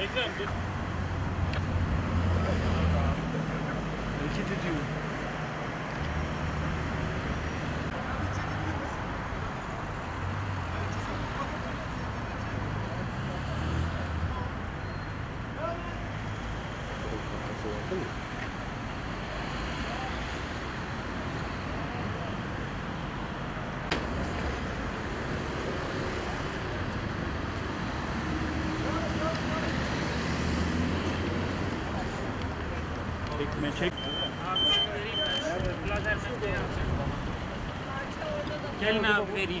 Ekrem dur. Hareket ediyor. एक minute check चलना very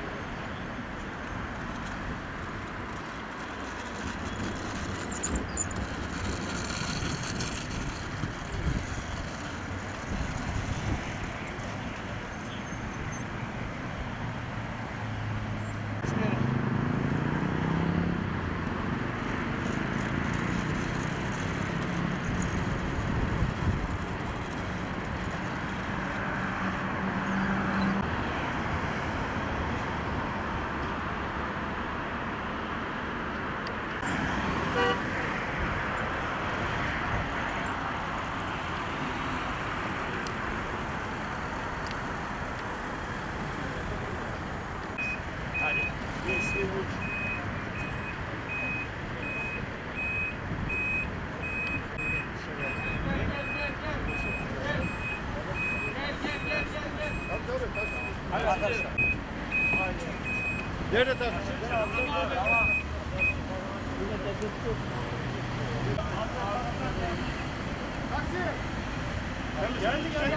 Hayır arkadaşlar. Nerede tabii? Geldi geldi.